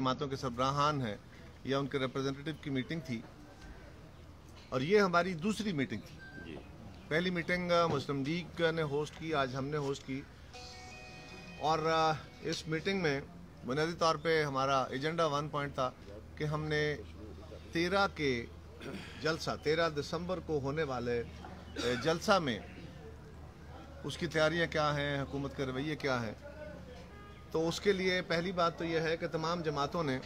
जमातों के सरबराहान हैं या उनके रिप्रेजेंटेटिव की मीटिंग थी और ये हमारी दूसरी मीटिंग थी। पहली मीटिंग मुस्लिम लीग ने होस्ट की आज हमने होस्ट की। और इस मीटिंग में बुनियादी तौर पे हमारा एजेंडा वन पॉइंट था कि हमने तेरह के जलसा तेरह दिसंबर को होने वाले जलसा में उसकी तैयारियाँ क्या हैं हुकूमत के रवैये क्या हैं तो उसके लिए पहली बात तो यह है कि तमाम जमातों ने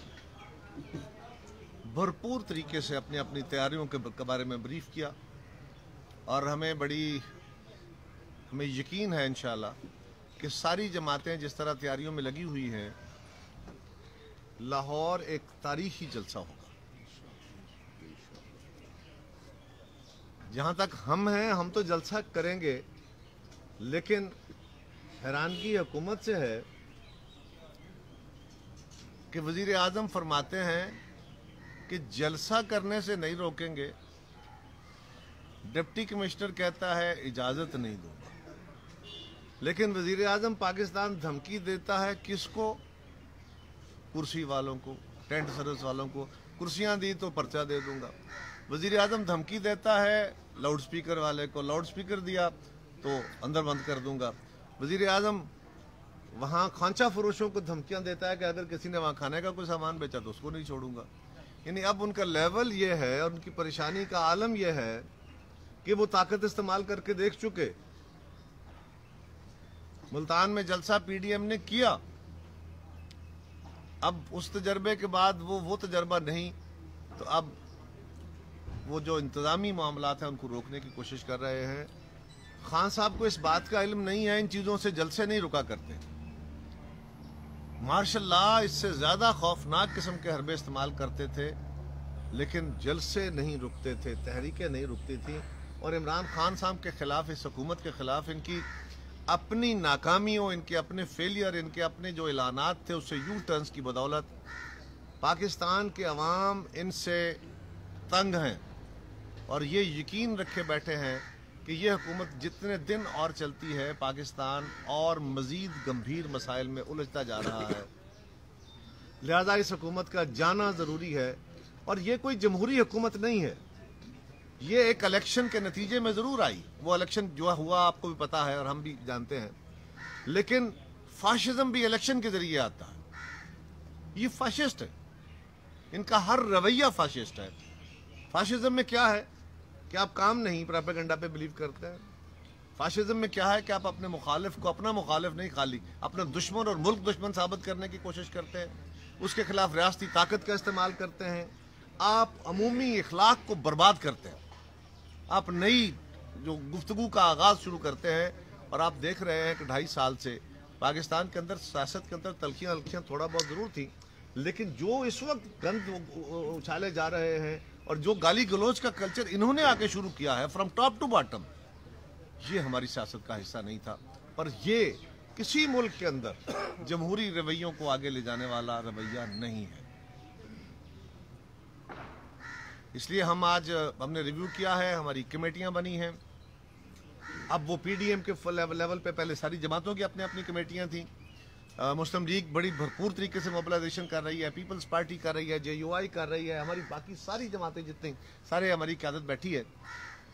भरपूर तरीके से अपनी अपनी तैयारियों के बारे में ब्रीफ किया और हमें बड़ी, हमें यकीन है इन कि सारी जमातें जिस तरह तैयारियों में लगी हुई हैं, लाहौर एक तारीखी जलसा होगा। जहाँ तक हम हैं, हम तो जलसा करेंगे, लेकिन हैरानगी हुकूमत से है कि वज़ीर आज़म फरमाते हैं कि जलसा करने से नहीं रोकेंगे। डिप्टी कमिश्नर कहता है, इजाज़त नहीं दूँगा। लेकिन वज़ीर आज़म पाकिस्तान धमकी देता है किसको? कुर्सी वालों को, टेंट सर्विस वालों को। कुर्सियाँ दी तो पर्चा दे दूँगा। वज़ीर आज़म धमकी देता है लाउड स्पीकर वाले को लाउड स्पीकर दिया तो अंदर बंद कर दूँगा। वज़ीर आज़म वहाँ खांचा फरोशों को धमकियाँ देता है कि अगर किसी ने वहाँ खाने का कोई सामान बेचा तो उसको नहीं छोड़ूँगा। यानी अब उनका लेवल ये है और उनकी परेशानी का आलम यह है कि वो ताकत इस्तेमाल करके देख चुके। मुल्तान में जलसा पीडीएम ने किया। अब उस तजर्बे के बाद वो वो तजर्बा नहीं तो अब वो जो इंतज़ामी मामला हैं उनको रोकने की कोशिश कर रहे हैं। खान साहब को इस बात का इल्म नहीं है, इन चीज़ों से जलसे नहीं रुका करते। मार्शल इससे ज़्यादा खौफनाक किस्म के हरबे इस्तेमाल करते थे, लेकिन जलसे नहीं रुकते थे, तहरीकें नहीं रुकती थी। और इमरान खान साहब के खिलाफ, इस हुकूमत के खिलाफ, इनकी अपनी नाकामियों, इनके अपने फेलियर इनके अपने जो ऐलानात थे, उससे यू टर्न्स की बदौलत। पाकिस्तान के अवाम इनसे तंग हैं, और ये यकीन रखे बैठे हैं कि ये हुकूमत जितने दिन और चलती है, पाकिस्तान और मज़ीद गंभीर मसाइल में उलझता जा रहा है। लिहाजा इस हुकूमत का जाना ज़रूरी है और ये कोई जमहूरी हुकूमत नहीं है। ये एक इलेक्शन के नतीजे में ज़रूर आई। वो इलेक्शन जो हुआ, आपको भी पता है और हम भी जानते हैं। लेकिन फाशिज्म भी इलेक्शन के ज़रिए आता है। ये फाशिस्ट है। इनका हर रवैया फाशिस्ट है। फाशिज्म में क्या है? कि आप काम नहीं प्रोपेगेंडा पे बिलीव करते हैं। फाशिज्म में क्या है कि आप अपने मुखालिफ को अपना मुखालिफ नहीं खाली, अपना दुश्मन और मुल्क दुश्मन साबित करने की कोशिश करते हैं। उसके खिलाफ रियासती ताकत का इस्तेमाल करते हैं। आप अमूमी इखलाक को बर्बाद करते हैं। आप नई जो गुफ्तु का आगाज़ शुरू करते हैं और आप देख रहे हैं कि ढाई साल से पाकिस्तान के अंदर, सियासत के अंदर तलखियाँ अलखियाँ थोड़ा बहुत ज़रूर थी। लेकिन जो इस वक्त गंद उछाले जा रहे हैं और जो गाली गलोच का कल्चर इन्होंने आके शुरू किया है फ्रॉम टॉप टू बॉटम ये हमारी सियासत का हिस्सा नहीं था। पर ये किसी मुल्क के अंदर जमहूरी रवैयों को आगे ले जाने वाला रवैया नहीं है। इसलिए हम आज, हमने रिव्यू किया है, हमारी कमेटियाँ बनी हैं। अब वो पीडीएम के लेवल पे पहले सारी जमातों की अपनी अपनी कमेटियाँ थी। मुस्लिम लीग बड़ी भरपूर तरीके से मोबिलाइजेशन कर रही है पीपल्स पार्टी कर रही है जेयूआई कर रही है हमारी बाकी सारी जमातें जितनी सारे हमारी क्यादत बैठी है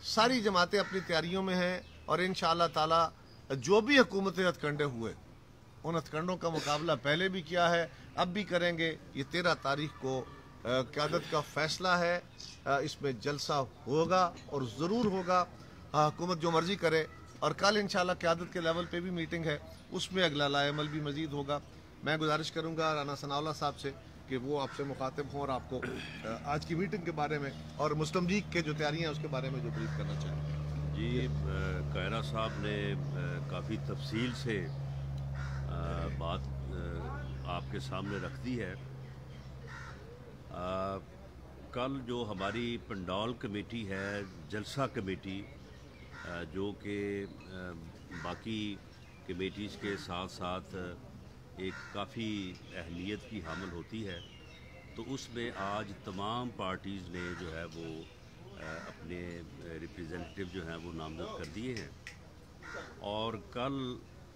सारी जमातें अपनी तैयारियों में हैं और इन ताला जो भी हुकूमत हथकंडे हुए उन हथकंडों का मुकाबला पहले भी किया है अब भी करेंगे। ये तेरह तारीख को क्यादत का फैसला है इसमें जलसा होगा और ज़रूर होगा। हाँ, हुकूमत जो मर्ज़ी करे और कल इंशाल्लाह क्यादत के लेवल पे भी मीटिंग है उसमें अगला लाएमल भी मजीद होगा। मैं गुजारिश करूँगा राना सनावला साहब से कि वो आपसे मुखातिब हों और आपको आज की मीटिंग के बारे में और मुस्लिम लीग के जो तैयारियाँ हैं उसके बारे में जो ब्रीफ करना चाहेंगे जी कायरा साहब ने काफ़ी तफसील से अ, बात आपके सामने रख दी है। अ, कल जो हमारी पंडाल कमेटी है जलसा कमेटी जो कि बाकी कमेटीज़ के साथ साथ एक काफ़ी अहमियत की हामिल होती है तो उसमें आज तमाम पार्टीज़ ने जो है वो अपने रिप्रेजेंटेटिव जो हैं वो नामजद कर दिए हैं। और कल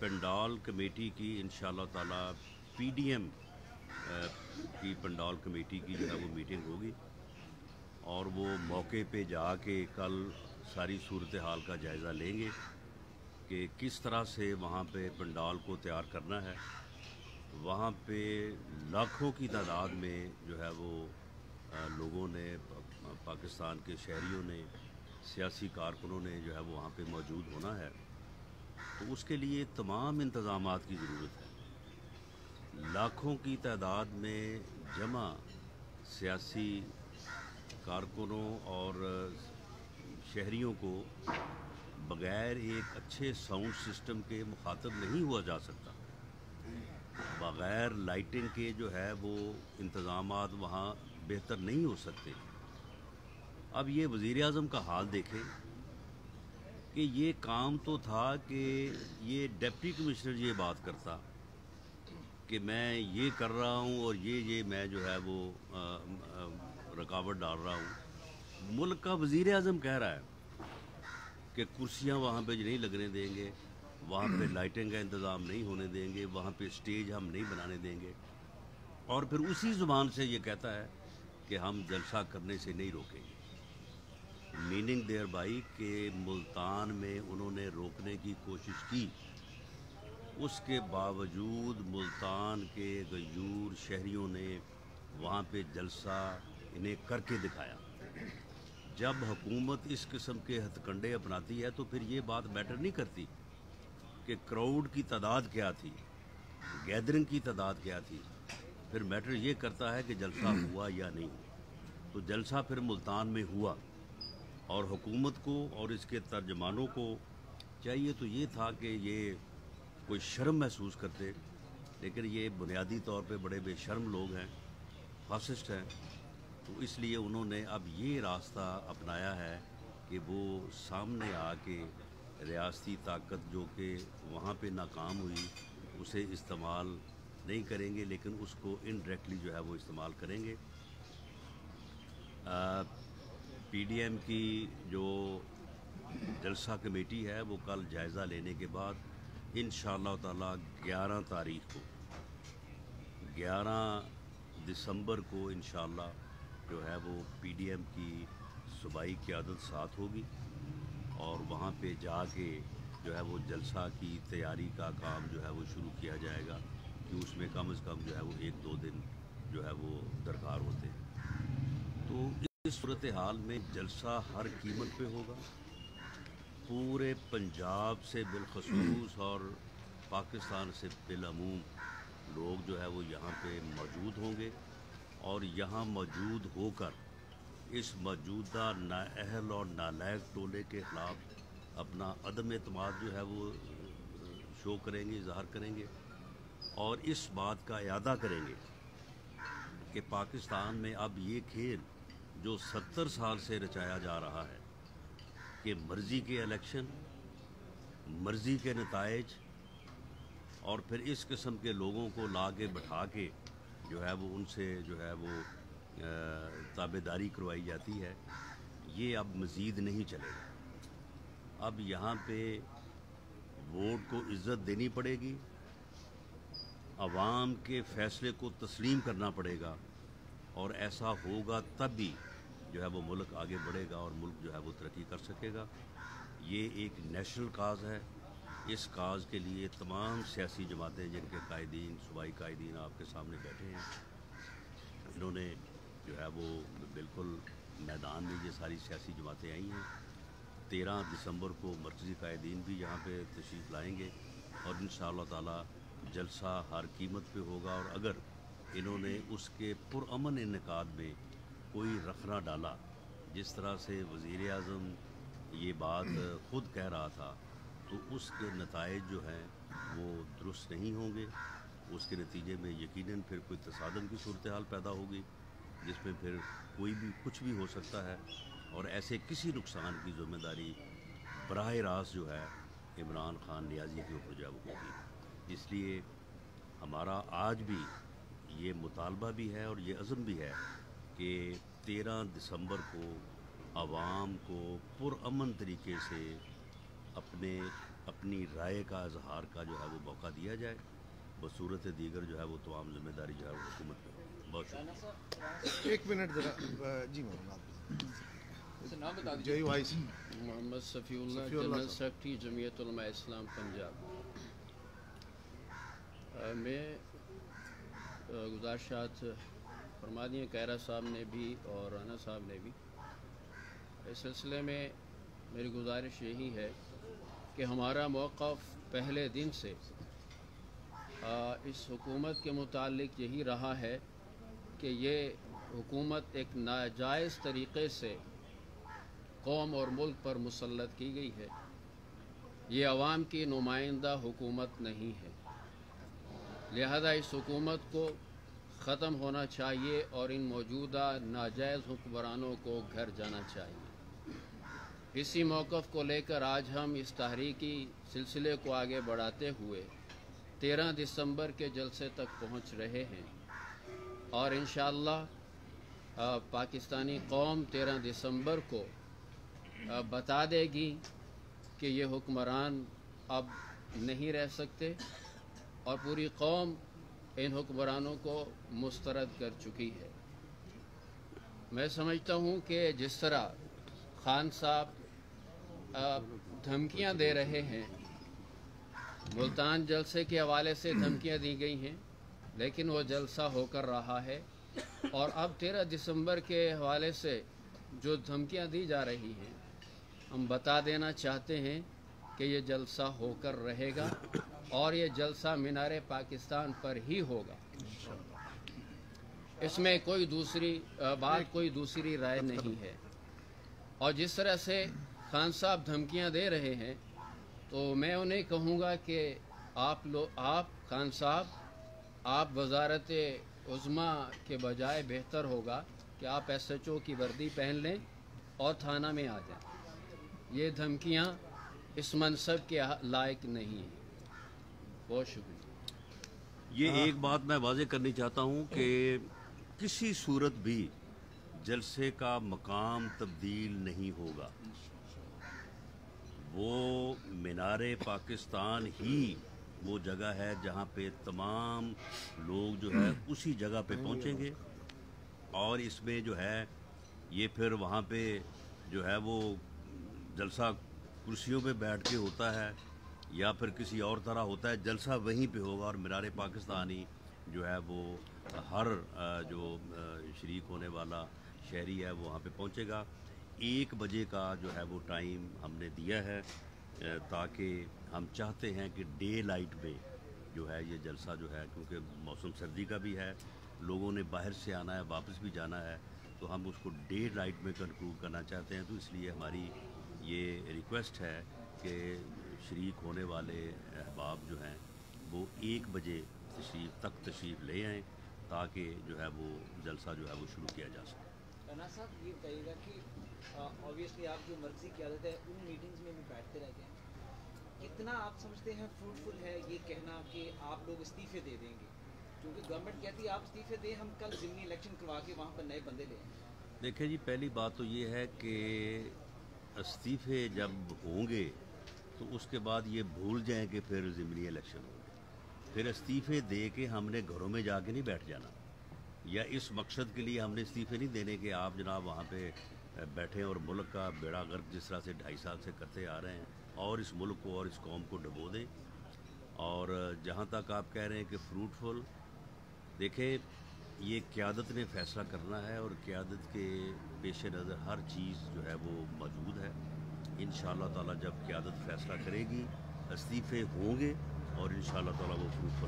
पंडाल कमेटी की इन ताला, पीडीएम की पंडाल कमेटी की जो है वो मीटिंग होगी। और वो मौके पे जाके कल सारी सूरत हाल का जायज़ा लेंगे कि किस तरह से वहाँ पे पंडाल को तैयार करना है। वहाँ पे लाखों की तादाद में जो है वो लोगों ने पाकिस्तान के शहरीों ने, सियासी कारकुनों ने जो है वो वहाँ पे मौजूद होना है। तो उसके लिए तमाम इंतज़ाम की ज़रूरत है। लाखों की तादाद में जमा सियासी कारकुनों और शहरियों को बगैर एक अच्छे साउंड सिस्टम के मुखातब नहीं हुआ जा सकता। बगैर लाइटिंग के जो है वो इंतज़ाम वहाँ बेहतर नहीं हो सकते। अब ये वज़ी अजम का हाल देखें कि ये काम तो था कि ये डिप्टी कमिश्नर ये बात करता कि मैं ये कर रहा हूँ और ये ये मैं जो है वो रुकावट डाल रहा हूँ। मुल्क का वज़ी अजम कह रहा है कि कुर्सियाँ वहाँ पे नहीं लगने देंगे, वहाँ पे लाइटिंग का इंतज़ाम नहीं होने देंगे, वहाँ पे स्टेज हम नहीं बनाने देंगे। और फिर उसी ज़ुबान से ये कहता है कि हम जलसा करने से नहीं रोकेंगे। मीनिंग देयर बाई कि मुल्तान में उन्होंने रोकने की कोशिश की। उसके बावजूद मुल्तान के गयूर शहरियों ने वहाँ पे जलसा इन्हें करके दिखाया। जब हुकूमत इस किस्म के हथकंडे अपनाती है तो फिर ये बात मैटर नहीं करती कि क्राउड की तादाद क्या थी गैदरिंग की तादाद क्या थी। फिर मैटर ये करता है कि जलसा हुआ या नहीं। तो जलसा फिर मुल्तान में हुआ और हुकूमत को और इसके तर्जमानों को चाहिए तो ये था कि ये कोई शर्म महसूस करते। लेकिन ये बुनियादी तौर पे बड़े बेशर्म लोग हैं फासिस्ट हैं। तो इसलिए उन्होंने अब ये रास्ता अपनाया है कि वो सामने आके रियासती ताकत जो कि वहाँ पे नाकाम हुई, उसे इस्तेमाल नहीं करेंगे, लेकिन उसको इनडायरेक्टली जो है वो इस्तेमाल करेंगे। पीडीएम की जो जलसा कमेटी है, वो कल जायज़ा लेने के बाद इन ताला 11 तारीख को 11 दिसंबर को इन जो है वो पीडीएम की सूबाई क़्यादत साथ होगी और वहाँ पे जाके जो है वो जलसा की तैयारी का काम जो है वो शुरू किया जाएगा कि उसमें कम से कम जो है वो एक दो दिन जो है वो दरकार होते हैं। तो इस सूरत हाल में जलसा हर कीमत पे होगा। पूरे पंजाब से बिलखसूस और पाकिस्तान से बिलमूम लोग जो है वो यहाँ पे मौजूद होंगे। और यहाँ मौजूद होकर इस मौजूदा नाअहल और नालायक टोले के ख़िलाफ़ अपना अदम अतमाद जो है वो शो करेंगे, इजहार करेंगे और इस बात का अदा करेंगे कि पाकिस्तान में अब ये खेल जो सत्तर साल से रचाया जा रहा है कि मर्ज़ी के इलेक्शन, मर्ज़ी के नतज और फिर इस किस्म के लोगों को ला के बैठा के जो है वो उनसे जो है वो ताबेदारी करवाई जाती है। ये अब मज़ीद नहीं चलेगा। अब यहाँ पे वोट को इज़्ज़त देनी पड़ेगी। आवाम के फ़ैसले को तस्लीम करना पड़ेगा। और ऐसा होगा तब भी जो है वो मुल्क आगे बढ़ेगा और मुल्क जो है वो तरक्की कर सकेगा। ये एक नेशनल काज है। इस काज के लिए तमाम सियासी जमातें जिनके कायदीन, सूबाई कायदीन आपके सामने बैठे हैं, इन्होंने जो है वो बिल्कुल मैदान में ये सारी सियासी जमातें आई हैं। तेरह दिसंबर को मरकज़ी कायदीन भी यहाँ पे तशरीफ़ लाएँगे और इन ताला जलसा हर कीमत पे होगा और अगर इन्होंने उसके पुरअमन इनका में कोई रखना डाला, जिस तरह से वज़ी अजम ये बात ख़ुद कह रहा था तो उसके नतज जो हैं, वो दुरुस्त नहीं होंगे। उसके नतीजे में यकीनन फिर कोई तसादम की सूरत हाल पैदा होगी, जिसमें फिर कोई भी, कुछ भी हो सकता है। और ऐसे किसी नुकसान की ज़िम्मेदारी बरह रास्त जो है, इमरान खान नियाजी के ऊपर जो वो होगी। इसलिए हमारा आज भी ये मुतालबा भी है और ये अज़म भी है कि तेरह दिसंबर को आवाम को पुरअमन तरीके से अपने अपनी राय का इजहार का जो है वो मौका दिया जाए। बसूरत दीगर जो है वो तमाम ज़िम्मेदारी जो है वो हुकूमत पे हो। बहुत शुक्रिया। एक मिनट जरा जी नाम जय। मोहम्मद सफ़ीउल्लाह जनरल सेक्रेटरी जमीयत इस्लाम पंजाब मैं गुजारिशात फरमा दी हैं कैरा साहब ने भी और राना साहब ने भी। इस सिलसिले में मेरी गुजारिश यही है कि हमारा मौक़ पहले दिन से अ, इस हुकूमत के मुतालिक यही रहा है कि ये हुकूमत एक नाजायज़ तरीक़े से कौम और मुल्क पर मुसलत की गई है। ये आवाम की नुमाइंदा हुकूमत नहीं है। लिहाजा इस हुकूमत को ख़त्म होना चाहिए और इन मौजूदा नाजायज़ हुक्मरानों को घर जाना चाहिए। इसी मौक़ को लेकर आज हम इस तहरीकी सिलसिले को आगे बढ़ाते हुए तेरह दिसंबर के जलसे तक पहुँच रहे हैं। और इन पाकिस्तानी कौम तेरह दिसंबर को बता देगी कि ये हुक्मरान अब नहीं रह सकते और पूरी कौम इन हुक्मरानों को मुस्तरद कर चुकी है। मैं समझता हूँ कि जिस तरह खान साहब धमकियाँ दे रहे हैं। मुल्तान जलसे के हवाले से धमकियाँ दी गई हैं, लेकिन वो जलसा होकर रहा है। और अब तेरह दिसंबर के हवाले से जो धमकियाँ दी जा रही हैं, हम बता देना चाहते हैं कि ये जलसा होकर रहेगा और ये जलसा मीनार पाकिस्तान पर ही होगा। इसमें कोई दूसरी बात, कोई दूसरी राय नहीं है। और जिस तरह से खान साहब धमकियाँ दे रहे हैं तो मैं उन्हें कहूँगा कि आप लोग आप खान साहब आप वजारत उज़मा के बजाय बेहतर होगा कि आप एस एच ओ की वर्दी पहन लें और थाना में आ जाएँ। ये धमकियाँ इस मनसब के लायक नहीं हैं। बहुत शुक्रिया। ये एक बात मैं वाजे करनी चाहता हूँ कि किसी सूरत भी जलसे का मकाम तब्दील नहीं होगा। वो मीनार पाकिस्तान ही वो जगह है जहाँ पे तमाम लोग जो है उसी जगह पे पहुँचेंगे। और इसमें जो है ये फिर वहाँ पे जो है वो जलसा कुर्सियों पे बैठ के होता है या फिर किसी और तरह होता है जलसा वहीं पे होगा और मीनार पाकिस्तानी जो है वो हर जो शरीक होने वाला शहरी है वो वहाँ पे पहुँचेगा। एक बजे का जो है वो टाइम हमने दिया है ताकि हम चाहते हैं कि डे लाइट में जो है ये जलसा जो है, क्योंकि मौसम सर्दी का भी है, लोगों ने बाहर से आना है, वापस भी जाना है तो हम उसको डे लाइट में कंक्लूड करना चाहते हैं। तो इसलिए हमारी ये रिक्वेस्ट है कि शरीक होने वाले अहबाब जो हैं, वो एक बजे तशरीफ़ तक तशरीफ़ ले आएँ, ताकि जो है वो जलसा जो है वो शुरू किया जा सके। ये कि ऑब्वियसली आप जो मर्ज़ी की आदत है, उन मीटिंग्स में भी बैठते रहते हैं। कितना आप समझते हैं फ्रूटफुल है ये कहना कि आप लोग इस्तीफे दे देंगे। क्योंकि गवर्नमेंट कहती है, आप इस्तीफे दें, हम कल ज़िमनी इलेक्शन करवा के वहाँ पर नए बंदे ले देखिए जी, पहली बात तो ये है कि इस्तीफे जब होंगे तो उसके बाद ये भूल जाएँ कि फिर ज़िमनी इलेक्शन होंगे। फिर इस्तीफे दे के हमने घरों में जाके नहीं बैठ जाना। या इस मकसद के लिए हमने इस्तीफे नहीं देने के आप जनाब वहाँ पे बैठे हैं और मुल्क का बेड़ा गर्क जिस तरह से ढाई साल से करते आ रहे हैं, और इस मुल्क को और इस कौम को डबो दें। और जहाँ तक आप कह रहे हैं कि फ्रूटफुल देखें, ये क़्यादत ने फ़ैसला करना है और क़्यादत के पेश नज़र हर चीज़ जो है वो मौजूद है। इन ताला जब क़्यादत फ़ैसला करेगी, इस्तीफ़े होंगे और इन ताला वो फ्रूटफुल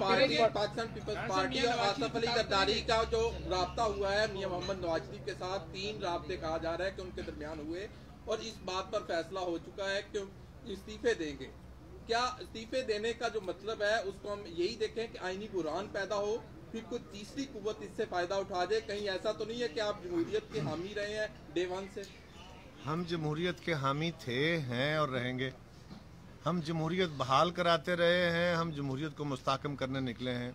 पार्टी पाकिस्तान पीपल्स पार्टी और आसफ अली जरदारी का जो रबता हुआ है मियाँ मोहम्मद नवाज़ शरीफ के साथ तीन रबते कहा जा रहा है कि उनके दरमियान हुए और इस बात पर फैसला हो चुका है कि इस्तीफे देंगे। क्या इस्तीफे देने का जो मतलब है उसको हम यही देखें कि आईनी बुरान पैदा हो फिर कोई तीसरी कुवत इससे फ़ायदा उठा दे। कहीं ऐसा तो नहीं है कि आप जमहूरियत के हामी रहे हैं डे वन से। हम जमहूरियत के हामी थे हैं और रहेंगे। हम जमहूरीत बहाल कराते रहे हैं, हम जमहूरीत को मुस्तकम करने निकले हैं।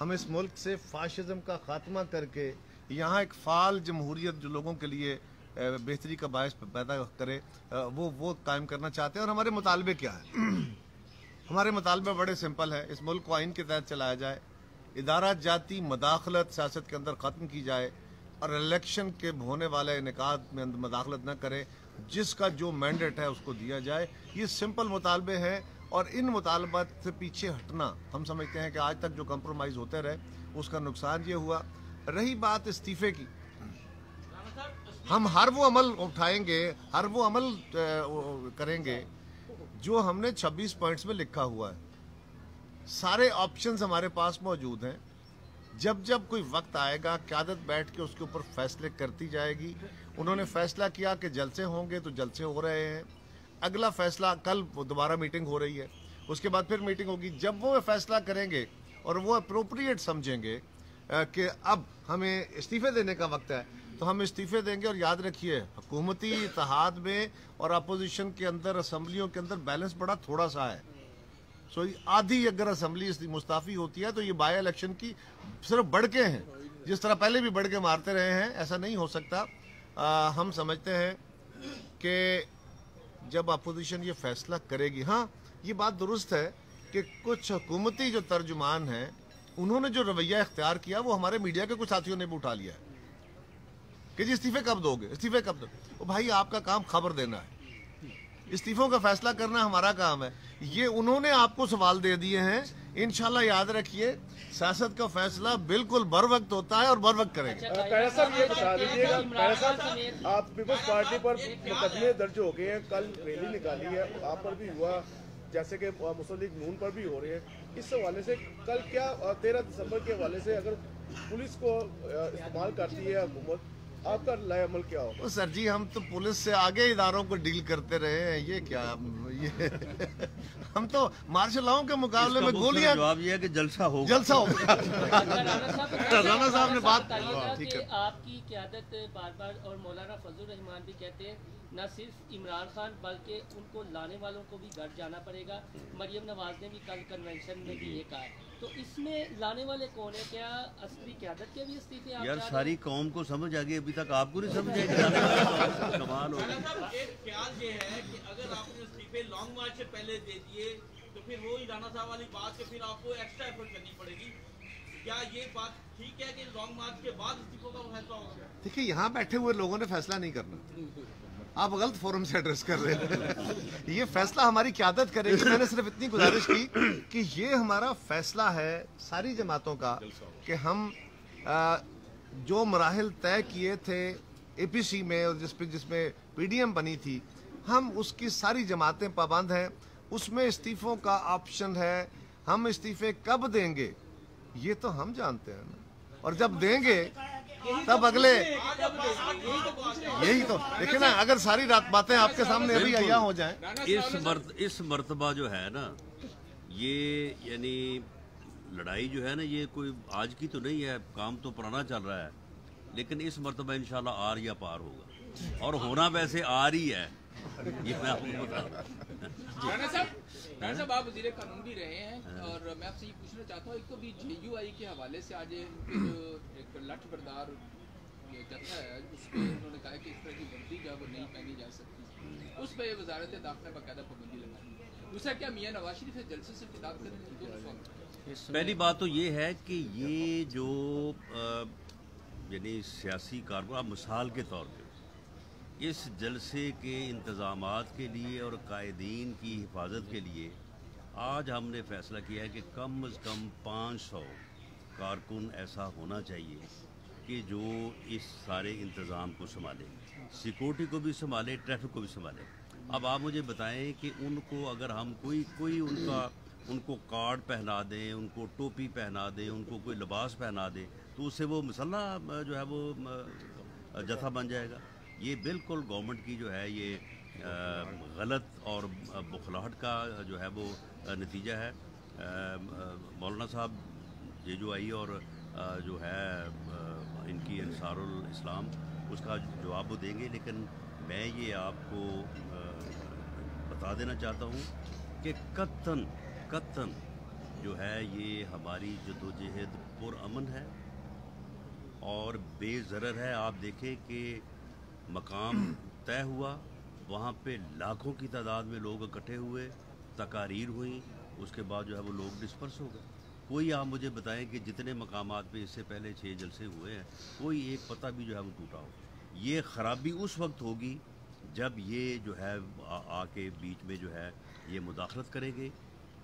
हम इस मुल्क से फाशिज़म का खात्मा करके यहाँ एक फाल जमहूरियत जो लोगों के लिए बेहतरी का बायस पैदा करे वो वो कायम करना चाहते हैं। और हमारे मुतालबे क्या है? हमारे मुतालबे बड़े सिंपल है। इस मुल्क को आइन के तहत चलाया जाए, इदारा जाती मदाखलत सियासत के अंदर ख़त्म की जाए, और इलेक्शन के होने वाले इनका में मदाखलत न करे जिसका जो मैंडेट है उसको दिया जाए। ये सिंपल मुतालबे हैं और इन मुतालबात से पीछे हटना, हम समझते हैं कि आज तक जो कंप्रोमाइज़ होते रहे, उसका नुकसान ये हुआ। रही बात इस्तीफे की। हम हर वो अमल उठाएँगे, हर वो अमल करेंगे, जो हमने 26 पॉइंट्स में लिखा हुआ है। सारे ऑप्शंस हमारे पास मौजूद हैं। जब जब कोई वक्त आएगा, क्यादत बैठ के उसके ऊपर फैसले करती जाएगी। उन्होंने फैसला किया कि जलसे होंगे तो जलसे हो रहे हैं। अगला फैसला कल दोबारा मीटिंग हो रही है। उसके बाद फिर मीटिंग होगी। जब वो फैसला करेंगे और वो अप्रोप्रिएट समझेंगे कि अब हमें इस्तीफे देने का वक्त है तो हम इस्तीफे देंगे और याद रखिए, हुकूमती इतिहाद में और अपोजिशन के अंदर, असम्बलियों के अंदर बैलेंस बड़ा थोड़ा सा है। सो आधी अगर असम्बली मुस्ताफ़ी होती है तो ये बाई इलेक्शन की सिर्फ़ बढ़ के हैं। जिस तरह पहले भी बढ़ के मारते रहे हैं ऐसा नहीं हो सकता। आ, हम समझते हैं कि जब अपोजिशन ये फैसला करेगी हाँ ये बात दुरुस्त है कि कुछ हुकूमती जो तर्जुमान हैं उन्होंने जो रवैया इख्तियार किया वो हमारे मीडिया के कुछ साथियों ने भी उठा लिया है। कि जी इस्तीफे कब दोगे? इस्तीफे कब दो? भाई आपका काम खबर देना है। इस्तीफों का फैसला करना हमारा काम है। ये उन्होंने आपको सवाल दे दिए हैं। इनशाला याद रखिए सियासत का फैसला बिल्कुल बर वक्त होता है और बर वक्त करेंगे। अच्छा, साहब ये बता दीजिएगा आप पीपल्स पार्टी पर मुकदमे दर्ज हो गए हैं कल रैली निकाली है आप पर भी हुआ जैसे कि मुस्लिम लीग नून पर भी हो रहे हैं। इस हवाले से कल क्या तेरह दिसंबर के हवाले से अगर पुलिस को इस्तेमाल करती है हुकूमत आपका लाए अमल क्या होगा? तो सर जी हम तो पुलिस से आगे इदारों को डील करते रहे हैं ये क्या ये हम तो मार्शल लॉ के मुकाबले में गोलियाँ जवाब ये है कि जलसा होगा। जलसा होगा। राणा साहब ने बात ठीक है। आपकी क्यादत बार बार और मौलाना फजल रहमान भी कहते हैं न सिर्फ़ इमरान खान बल्कि उनको लाने वालों को भी घर जाना पड़ेगा। मरियम नवाज़ ने भी कल कन्वेंशन में भी ये कहा। तो इसमें लाने वाले कौन है? क्या असली क्यादत के भी इस्तीफे यार सारी कौम को समझ आ गई अभी तक आपको नहीं समझ आई। कमाल हो ख्याल ये है कि अगर आपने इस्तीफे लॉन्ग मार्च से पहले दे दिए तो फिर वो राना साहब वाली बात के फिर आपको एक्स्ट्रा एफर्ट करनी पड़ेगी। क्या ये बात ठीक है कि लॉन्ग मार्च के बाद इस्तीफों का फैसला होगा? देखिए यहाँ बैठे हुए लोगों ने फैसला नहीं करना। आप गलत फोरम से एड्रेस कर रहे हैं। ये फैसला हमारी क्यादत करेगी। मैंने सिर्फ़ इतनी गुजारिश की कि ये हमारा फैसला है सारी जमातों का कि हम आ, जो मराहल तय किए थे एपीसी में और जिस जिसमें पीडीएम बनी थी हम उसकी सारी जमातें पाबंद हैं। उसमें इस्तीफों का ऑप्शन है। हम इस्तीफे कब देंगे? ये तो हम जानते हैं ना। और जब देंगे तब अगले। यही तो। देखिए ना अगर सारी रात बातें आपके सामने अभी अया हो जाए। इस मर्त इस मर्तबा जो है ना ये यानी लड़ाई जो है ना ये कोई आज की तो नहीं है काम तो पुराना चल रहा है लेकिन इस मरतबा इंशाल्लाह आर या पार होगा। और होना वैसे आर ही है ये मैं आपको बता राणा साहब आप वज़ीर कानून भी रहे हैं हाँ। और मैं आपसे ये पूछना चाहता हूँ एक तो भी जे के हवाले से आज जो एक लठ बरदार जत्था है उसपे उन्होंने कहा कि इस तरह की वर्दी जो है वो नहीं पहनी जा सकती उस पर वजारत दाखिला बाकायदा पाबंदी लगाई। दूसरा क्या मियाँ नवाज़ शरीफ जलसे से खिताब करें पहली बात तो ये है कि ये जो यानी सियासी कारकुन मिसाल के तौर पर इस जलसे के इंतज़ाम के लिए और कायदीन की हिफाजत के लिए आज हमने फैसला किया है कि कम अज़ कम पाँच सौ कारकुन ऐसा होना चाहिए कि जो इस सारे इंतज़ाम को संभाले, सिक्योरिटी को भी संभाले, ट्रैफ़िक को भी संभाले। अब आप मुझे बताएँ कि उनको अगर हम कोई कोई उनका, उनको कार्ड पहना दें, उनको टोपी पहना दें, उनको कोई लिबास पहना दें तो उससे वो मसला जो है वो जत्था बन जाएगा। ये बिल्कुल गवर्नमेंट की जो है ये गलत और बुखलाहट का जो है वो नतीजा है। मौलाना साहब ये जो आई और जो है इनकी अंसारुल इस्लाम उसका जवाब वो देंगे लेकिन मैं ये आपको बता देना चाहता हूँ कि कत्तन कत्तन जो है ये हमारी जदोजहद पुरअमन है और बेज़र है। आप देखें कि मकाम तय हुआ। वहाँ पे लाखों की तादाद में लोग इकट्ठे हुए तकारीर हुई। उसके बाद जो है वो लोग डिस्पर्स हो गए। कोई आप मुझे बताएँ कि जितने मकाम पे इससे पहले छः जलसे हुए हैं कोई एक पता भी जो है वो टूटा हो। ये ख़राबी उस वक्त होगी जब ये जो है आके बीच में जो है ये मुदाखलत करेंगे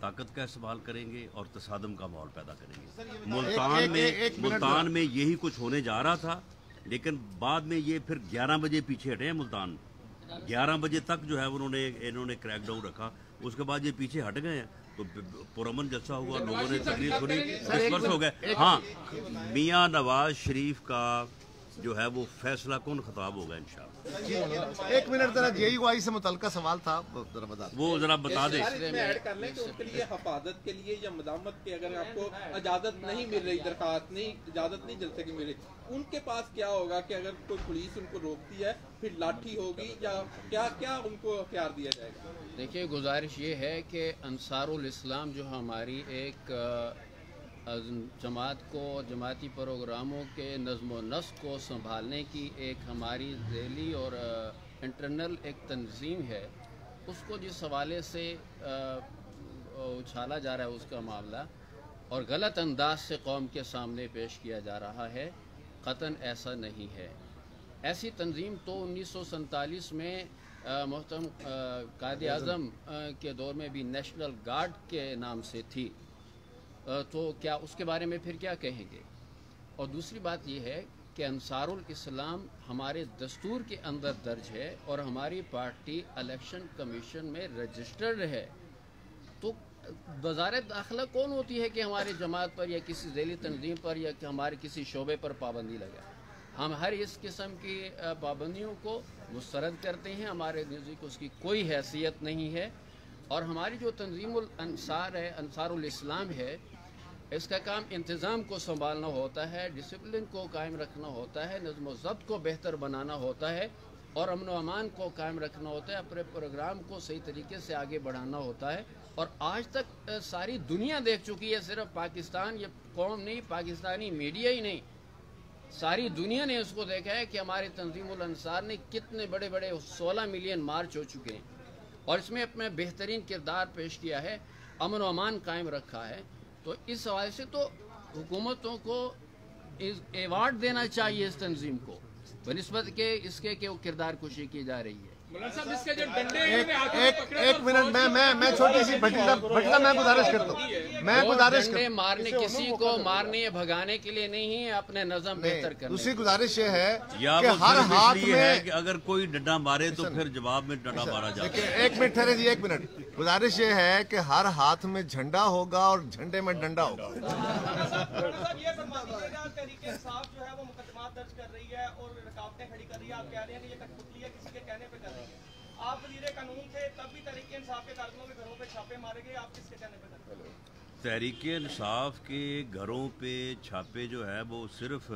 ताकत का इस्तेमाल करेंगे और तसादम का माहौल पैदा करेंगे। मुल्तान में मुल्तान में यही कुछ होने जा रहा था। लेकिन बाद में ये फिर 11 बजे पीछे हटे हैं मुल्तान। 11 बजे तक जो है उन्होंने इन्होंने क्रैकडाउन रखा। उसके बाद ये पीछे हट गए हैं। तो पुरमन जलसा हुआ लोगों ने तकलीफ़ सुनी। डिस्पर्स हो गए। हाँ मियाँ नवाज़ शरीफ का जो है वो फैसला कौन खताब होगा इंशाल्लाह। एक मिनट जरा जेई वाई से मुतलका सवाल था वो जरा बता दें। वो जरा बता दें। उनके लिए हफाजत के लिए या मदामत के अगर आपको इजाज़त नहीं मिल रही दरखास्त नहीं इजाज़त नहीं जलसे की मिल रही उनके पास क्या होगा कि अगर कोई पुलिस उनको रोकती है फिर लाठी होगी या क्या क्या उनको हथियार दिया जाएगा? देखिए गुजारिश ये है कि अंसारुल इस्लाम जो हमारी एक जमात को जमाती प्रोग्रामों के नज़म व नस्क को संभालने की एक हमारी जैली और इंटरनल एक तंजीम है। उसको जिस हवाले से उछाला जा रहा है उसका मामला और गलत अंदाज से कौम के सामने पेश किया जा रहा है क़तन ऐसा नहीं है। ऐसी तंजीम तो उन्नीस में अ, मोहतरम कायद अज़म के दौर में भी नेशनल गार्ड के नाम से थी। तो क्या उसके बारे में फिर क्या कहेंगे? और दूसरी बात यह है कि अंसारुल इस्लाम हमारे दस्तूर के अंदर दर्ज है और हमारी पार्टी इलेक्शन कमीशन में रजिस्टर्ड है। तो वजारत दाखिला कौन होती है कि हमारी जमात पर या किसी जैली तंजीम पर या कि हमारे किसी शोबे पर पाबंदी लगाए हम हर इस किस्म की पाबंदियों को मुस्रद करते हैं। हमारे नज़दीक उसकी कोई हैसियत नहीं है। और हमारी जो तंजीमुल अंसार है, अंसारुल इस्लाम है, इसका काम इंतज़ाम को संभालना होता है डिसिप्लिन को कायम रखना होता है, नज़म ज़ब्त को बेहतर बनाना होता है और अमन अमान को कायम रखना होता है, अपने प्रोग्राम को सही तरीके से आगे बढ़ाना होता है। और आज तक सारी दुनिया देख चुकी है, सिर्फ़ पाकिस्तान, ये कौम नहीं, पाकिस्तानी मीडिया ही नहीं। सारी दुनिया ने उसको देखा है कि हमारे तंजीमुल अंसार ने कितने बड़े बड़े 16 मिलियन मार्च हो चुके हैं। और इसमें अपना बेहतरीन किरदार पेश किया है, अमन अमान कायम रखा है। तो इस हवाले से तो हुकूमतों को एवार्ड देना चाहिए इस तंजीम को। बनस्बत के इसके कि वो किरदार कुशी की जा रही है। एक एक एक मिनट मैं मैं मैं छोटी सी भटिंडा भटिंडा मैं गुजारिश करता हूँ। मैं गुजारिश करता मारने किसी को मारने या भगाने के लिए नहीं है अपने नजम बेहतर हूँ करने दूसरी गुजारिश ये है कि हर हाथ है में कि अगर कोई डंडा मारे तो फिर जवाब में डंडा मारा जाए एक मिनट ठहरे जी एक मिनट। गुजारिश ये है कि हर हाथ में झंडा होगा और झंडे में डंडा होगा। मुकदमा दर्ज कर रही है और रुकावटें खड़ी कर रही है। आप कह रहे हैं कि ये कठपुतली है, किसी के कहने पे कर रही है। आप वज़ीर कानून थे, तब भी तहरीके इंसाफ के कारकुनों के घरों पे छापे मारे गए। आप किसके कहने पे कर रहे हैं? तहरीक इंसाफ के घरों पे छापे जो है, वो सिर्फ़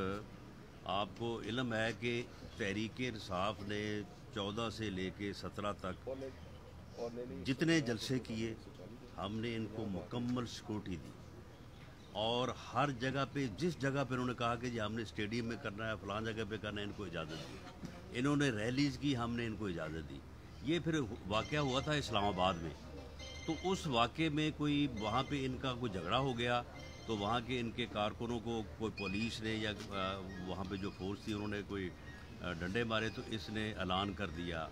आपको इलम है कि तहरीक इंसाफ ने चौदह से लेके सत्रह तक जितने जलसे किए, हमने इनको मुकम्मल सिक्योरिटी दी। और हर जगह पे, जिस जगह पे उन्होंने कहा कि जी हमने स्टेडियम में करना है, फलां जगह पे करना है, इनको इजाज़त दी। इन्होंने रैलीज की, हमने इनको इजाज़त दी। ये फिर वाक़ हुआ था इस्लामाबाद में। तो उस वाक़े में कोई, वहाँ पे इनका कोई झगड़ा हो गया तो वहाँ के इनके कारकुनों को कोई पुलिस ने या वहाँ पे जो फोर्स थी, उन्होंने कोई डंडे मारे तो इसने ऐलान कर दिया।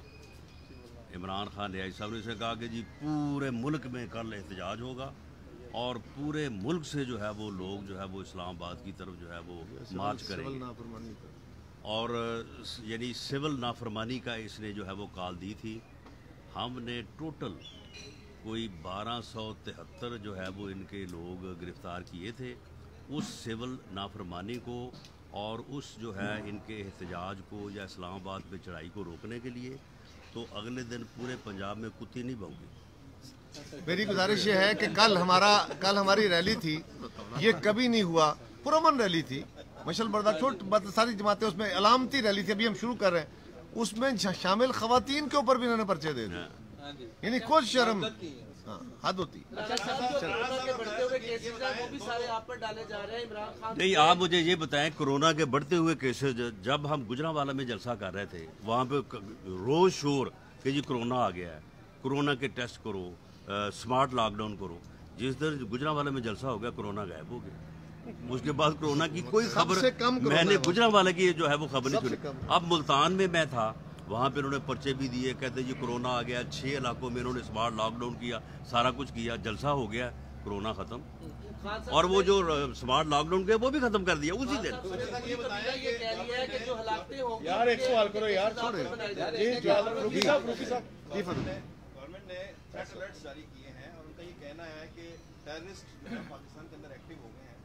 इमरान खान रियाई साहब ने इसने कहा कि जी पूरे मुल्क में कल एहतजाज होगा। और पूरे मुल्क से जो है वो लोग जो है वो इस्लामाबाद की तरफ़ जो है वो मार्च करेंगे। और यानी सिविल नाफरमानी का इसने जो है वो कॉल दी थी। हमने टोटल कोई बारह सौ तिहत्तर जो है वो इनके लोग गिरफ़्तार किए थे। उस सिविल नाफरमानी को और उस जो है इनके एहतजाज को या इस्लामाबाद पे चढ़ाई को रोकने के लिए तो अगले दिन पूरे पंजाब में कुत्ती नहीं भौंकी मेरी गुजारिश ये है कि कल हमारा कल हमारी रैली थी ये कभी नहीं हुआ पुरमन रैली थी मशल बर्दा छोट सारी जमातें उसमें अलामती रैली थी अभी हम शुरू कर रहे हैं। उसमें शामिल खवातीन के ऊपर भी इन्होंने पर्चे दे दिए। हाँ यानी कुछ शर्म है। हद होती। अच्छा साहब जो कोरोना के बढ़ते हुए केसेस हैं वो भी सारे आप पर डाले जा रहे हैं इमरान खान? नहीं आप मुझे ये बताएँ कोरोना के बढ़ते हुए केसेस जब हम गुजरावाला में जलसा कर रहे थे वहाँ पे रोज शोर कि जी कोरोना आ गया है। कोरोना के टेस्ट करो स्मार्ट लॉकडाउन करो। जिस दिन गुजरावाले में जलसा हो गया कोरोना गायब हो गया। उसके बाद कोरोना की कोई खबर सबसे कम कोरोना मैंने गुजरा वाले की जो है वो खबर नहीं सुनी। अब मुल्तान में मैं था वहाँ पे उन्होंने पर्चे भी दिए कहते जी कोरोना आ गया छह इलाकों में उन्होंने स्मार्ट लॉकडाउन किया सारा कुछ किया जलसा हो गया कोरोना खत्म। और वो जो स्मार्ट लॉकडाउन किया वो भी खत्म कर दिया उसी दिन। है कि यार एक सवाल करो यार थ्रेट अलर्ट्स जारी किए हैं और उनका ये कहना है कि टेररिस्ट जो है पाकिस्तान के अंदर एक्टिव हो गए हैं।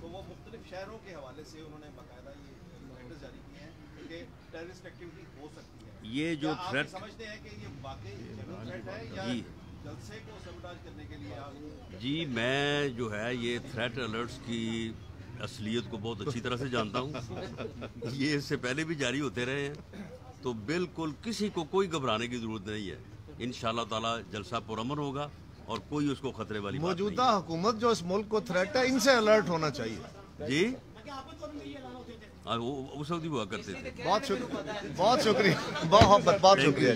तो वो मुख्तलिफ़ शहरों के हवाले से उन्होंने बाकायदा ये लेटर्स जारी किए हैं कि टेररिस्ट एक्टिविटी हो सकती है। ये जो थ्रेट समझते हैं कि ये वाकई जेन्युइन थ्रेट है या जलसे को सबटाज करने के लिए आप जी मैं जो है ये थ्रेट अलर्ट्स की असलियत को बहुत अच्छी तरह से जानता हूँ। ये इससे पहले भी जारी होते रहे हैं। तो बिल्कुल किसी को कोई घबराने की ज़रूरत नहीं है। इन ताला जलसा पुरमन होगा और कोई उसको खतरे वाली मौजूदा हुकूमत जो इस मुल्क को थ्रेट है इनसे अलर्ट होना चाहिए। जी? आ, वो उस वक्त हुआ करते थे। बहुत शुक्रिया बहुत शुक्रिया बहुत बहुत शुक्रिया।